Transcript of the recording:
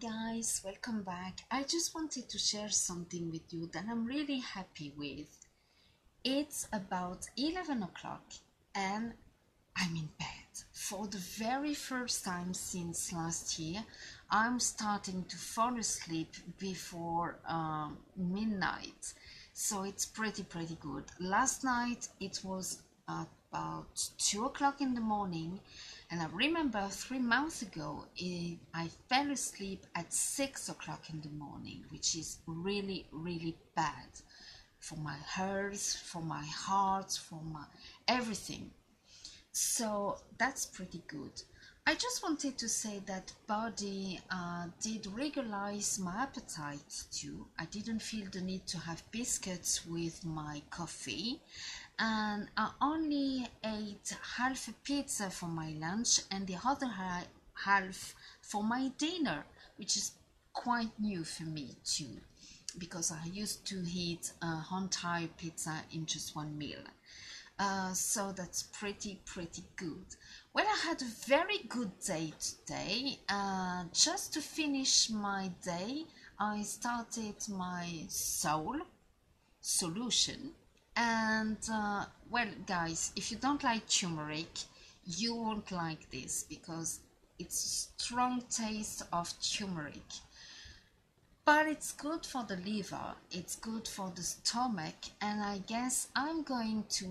guys, welcome back. I just wanted to share something with you that I'm really happy with. It's about 11 o'clock and I'm in bed. For the very first time since last year, I'm starting to fall asleep before um, midnight. So it's pretty, pretty good. Last night it was about 2 o'clock in the morning and I remember three months ago, it, I fell asleep at six o'clock in the morning, which is really, really bad for my health, for my heart, for my everything. So that's pretty good. I just wanted to say that body uh, did regularize my appetite too. I didn't feel the need to have biscuits with my coffee and I only ate half a pizza for my lunch and the other half for my dinner, which is quite new for me too, because I used to eat a entire pizza in just one meal. Uh, so that's pretty pretty good. Well i had a very good day today. Uh, just to finish my day i started my soul solution. And uh, well guys if you don't like turmeric you won't like this because it's a strong taste of turmeric. But it's good for the liver it's good for the stomach and i guess i'm going to